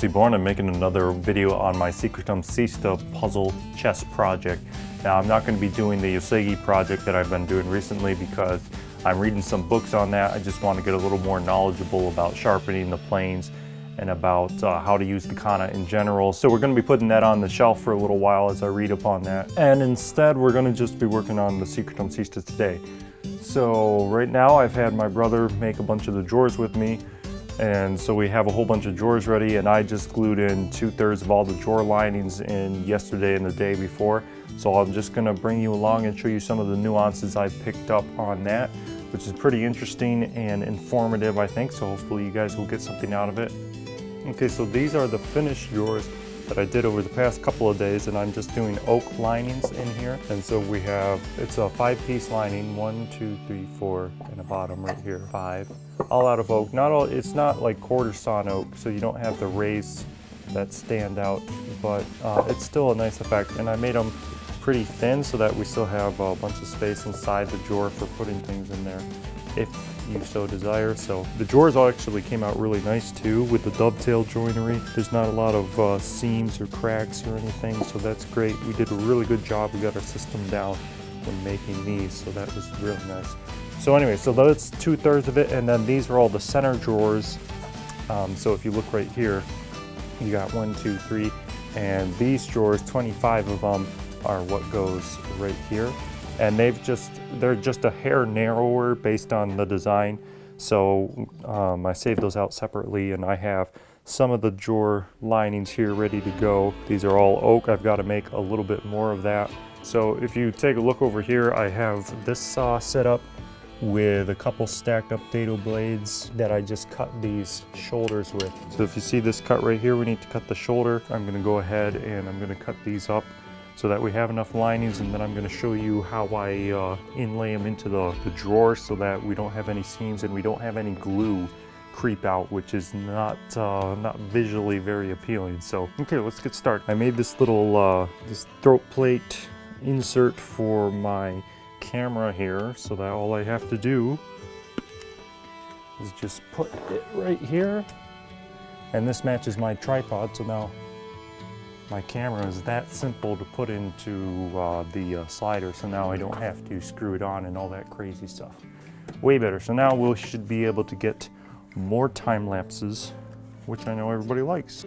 Jesse Born. I'm making another video on my Secretum Cista puzzle chess project. Now, I'm not going to be doing the Yosegi project that I've been doing recently because I'm reading some books on that. I just want to get a little more knowledgeable about sharpening the planes and about uh, how to use the kanna in general. So we're going to be putting that on the shelf for a little while as I read up on that. And instead, we're going to just be working on the Secretum Cista today. So right now, I've had my brother make a bunch of the drawers with me. And so we have a whole bunch of drawers ready and I just glued in two thirds of all the drawer linings in yesterday and the day before. So I'm just gonna bring you along and show you some of the nuances I picked up on that, which is pretty interesting and informative, I think. So hopefully you guys will get something out of it. Okay, so these are the finished drawers that I did over the past couple of days and I'm just doing oak linings in here. And so we have, it's a five piece lining, one, two, three, four, and a bottom right here, five. All out of oak, not all, it's not like quarter sawn oak, so you don't have the rays that stand out, but uh, it's still a nice effect. And I made them pretty thin so that we still have a bunch of space inside the drawer for putting things in there if you so desire. So the drawers actually came out really nice too with the dovetail joinery. There's not a lot of uh, seams or cracks or anything, so that's great. We did a really good job. We got our system down when making these, so that was really nice. So anyway, so that's two thirds of it, and then these are all the center drawers. Um, so if you look right here, you got one, two, three, and these drawers, 25 of them, are what goes right here and they've just they're just a hair narrower based on the design. So um, I saved those out separately and I have some of the drawer linings here ready to go. These are all oak. I've got to make a little bit more of that. So if you take a look over here I have this saw set up with a couple stacked up dado blades that I just cut these shoulders with. So if you see this cut right here, we need to cut the shoulder. I'm gonna go ahead and I'm gonna cut these up so that we have enough linings and then I'm going to show you how I uh, inlay them into the, the drawer so that we don't have any seams and we don't have any glue creep out which is not uh, not visually very appealing. So okay let's get started. I made this little uh, this throat plate insert for my camera here so that all I have to do is just put it right here. And this matches my tripod so now my camera is that simple to put into uh, the uh, slider, so now I don't have to screw it on and all that crazy stuff. Way better. So now we should be able to get more time lapses, which I know everybody likes.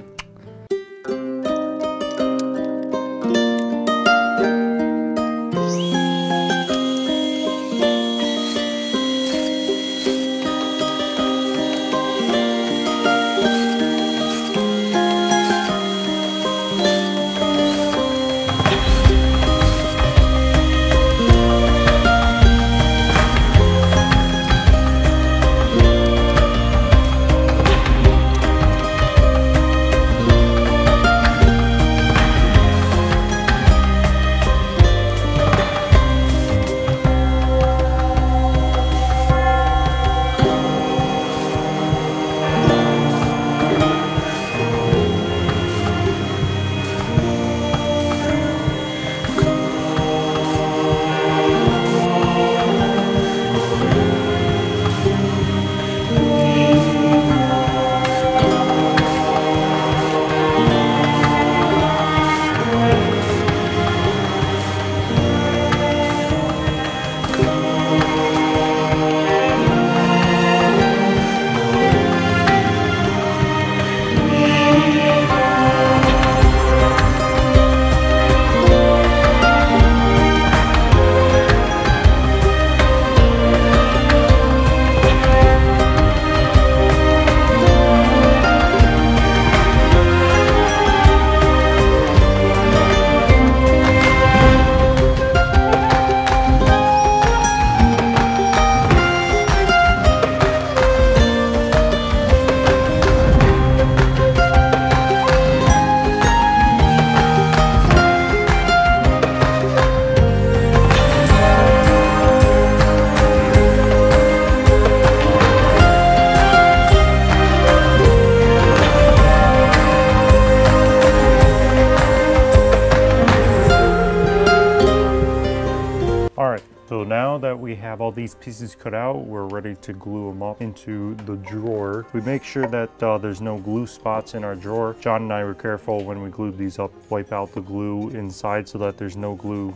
Now that we have all these pieces cut out, we're ready to glue them up into the drawer. We make sure that uh, there's no glue spots in our drawer. John and I were careful when we glued these up, wipe out the glue inside so that there's no glue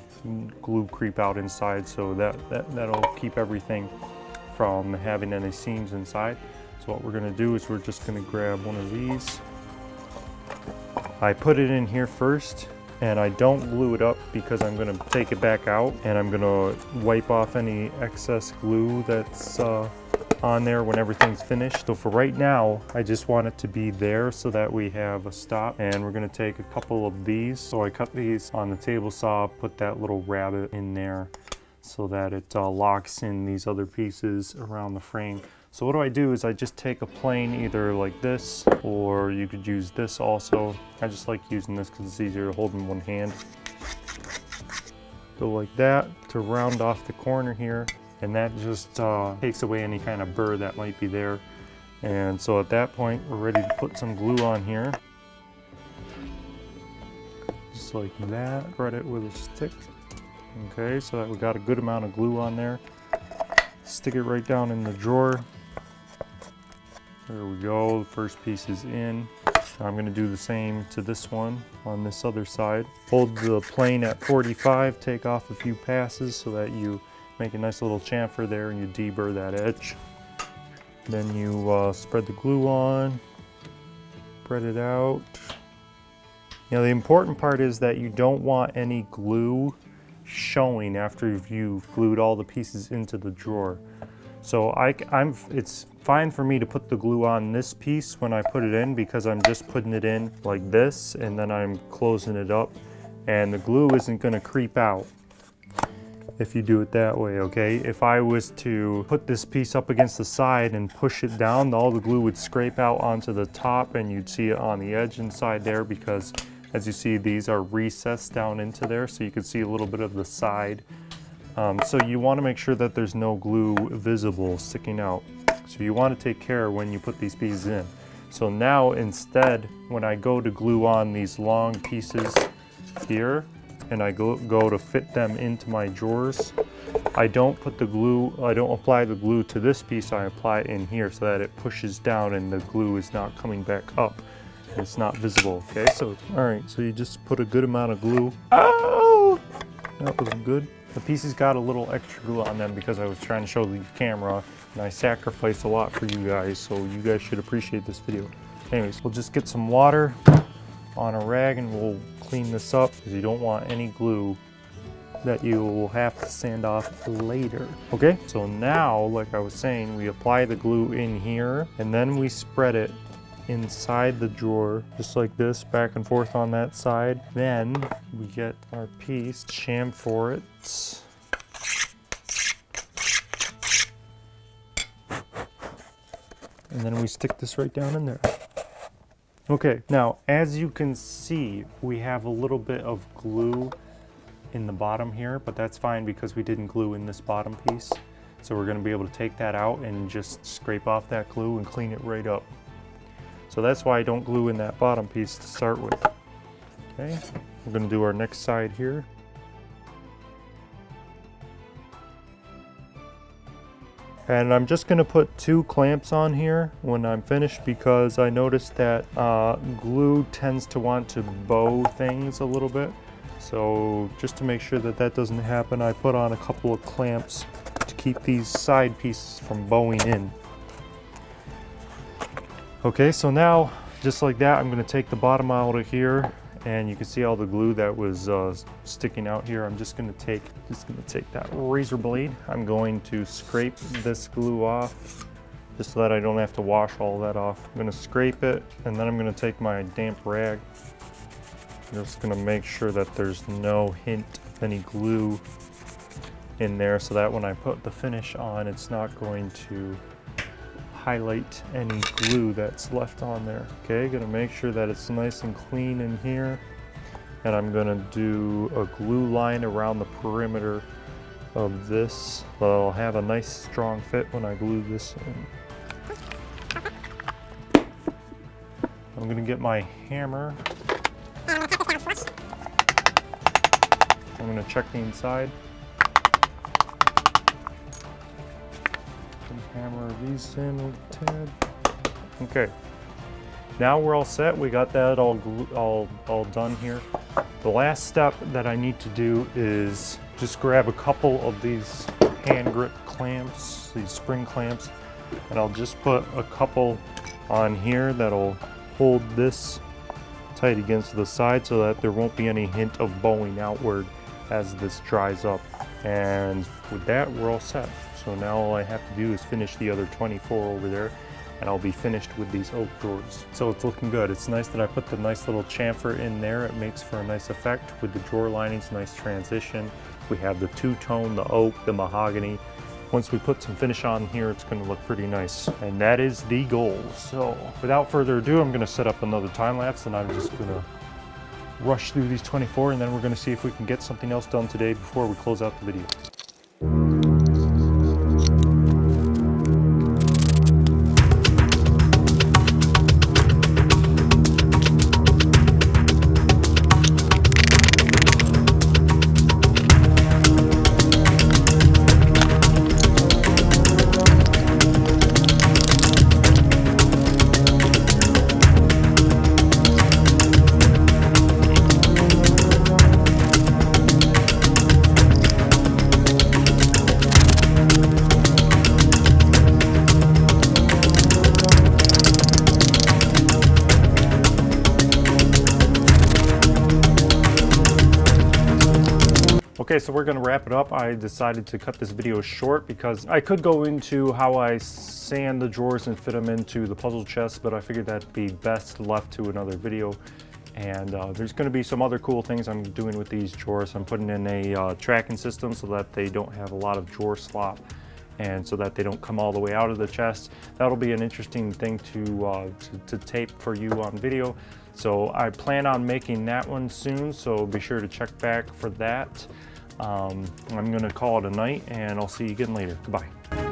glue creep out inside. So that, that, that'll keep everything from having any seams inside. So what we're gonna do is we're just gonna grab one of these. I put it in here first and I don't glue it up because I'm gonna take it back out and I'm gonna wipe off any excess glue that's uh, on there when everything's finished. So for right now, I just want it to be there so that we have a stop and we're gonna take a couple of these. So I cut these on the table saw, put that little rabbet in there so that it uh, locks in these other pieces around the frame. So what do I do is I just take a plane either like this or you could use this also. I just like using this because it's easier to hold in one hand. Go like that to round off the corner here and that just uh, takes away any kind of burr that might be there. And so at that point we're ready to put some glue on here. Just like that, spread it with a stick. Okay, so that we got a good amount of glue on there. Stick it right down in the drawer. There we go, the first piece is in. I'm gonna do the same to this one on this other side. Hold the plane at 45, take off a few passes so that you make a nice little chamfer there and you deburr that edge. Then you uh, spread the glue on, spread it out. Now the important part is that you don't want any glue showing after you've glued all the pieces into the drawer. So I, am it's fine for me to put the glue on this piece when I put it in because I'm just putting it in like this and then I'm closing it up and the glue isn't gonna creep out if you do it that way, okay? If I was to put this piece up against the side and push it down, all the glue would scrape out onto the top and you'd see it on the edge inside there because as you see, these are recessed down into there so you can see a little bit of the side um, so you want to make sure that there's no glue visible sticking out. So you want to take care when you put these pieces in. So now instead, when I go to glue on these long pieces here, and I go, go to fit them into my drawers, I don't put the glue, I don't apply the glue to this piece, I apply it in here so that it pushes down and the glue is not coming back up. It's not visible, okay? So, all right, so you just put a good amount of glue. Oh, that wasn't good. The pieces got a little extra glue on them because I was trying to show the camera and I sacrificed a lot for you guys, so you guys should appreciate this video. Anyways, we'll just get some water on a rag and we'll clean this up because you don't want any glue that you will have to sand off later. Okay, so now, like I was saying, we apply the glue in here and then we spread it inside the drawer, just like this, back and forth on that side. Then we get our piece, chamfer it. And then we stick this right down in there. Okay, now as you can see, we have a little bit of glue in the bottom here, but that's fine because we didn't glue in this bottom piece. So we're gonna be able to take that out and just scrape off that glue and clean it right up. So that's why I don't glue in that bottom piece to start with. Okay, we're going to do our next side here. And I'm just going to put two clamps on here when I'm finished because I noticed that uh, glue tends to want to bow things a little bit. So just to make sure that that doesn't happen, I put on a couple of clamps to keep these side pieces from bowing in. Okay, so now, just like that, I'm gonna take the bottom out of here and you can see all the glue that was uh, sticking out here. I'm just gonna take, just gonna take that razor blade. I'm going to scrape this glue off just so that I don't have to wash all that off. I'm gonna scrape it and then I'm gonna take my damp rag. I'm just gonna make sure that there's no hint of any glue in there so that when I put the finish on, it's not going to highlight any glue that's left on there. Okay, gonna make sure that it's nice and clean in here. And I'm gonna do a glue line around the perimeter of this. I'll have a nice strong fit when I glue this in. I'm gonna get my hammer. I'm gonna check the inside. Hammer these in. Okay. Now we're all set. We got that all all all done here. The last step that I need to do is just grab a couple of these hand grip clamps, these spring clamps, and I'll just put a couple on here that'll hold this tight against the side so that there won't be any hint of bowing outward as this dries up. And with that, we're all set. So now all I have to do is finish the other 24 over there and I'll be finished with these oak drawers. So it's looking good. It's nice that I put the nice little chamfer in there. It makes for a nice effect with the drawer linings, nice transition. We have the two-tone, the oak, the mahogany. Once we put some finish on here, it's gonna look pretty nice. And that is the goal. So without further ado, I'm gonna set up another time lapse and I'm just gonna rush through these 24 and then we're gonna see if we can get something else done today before we close out the video. Okay, so we're gonna wrap it up. I decided to cut this video short because I could go into how I sand the drawers and fit them into the puzzle chest, but I figured that'd be best left to another video. And uh, there's gonna be some other cool things I'm doing with these drawers. I'm putting in a uh, tracking system so that they don't have a lot of drawer slop and so that they don't come all the way out of the chest. That'll be an interesting thing to, uh, to, to, tape for you on video. So I plan on making that one soon, so be sure to check back for that. Um, I'm to call it a night and I'll see you again later. Goodbye.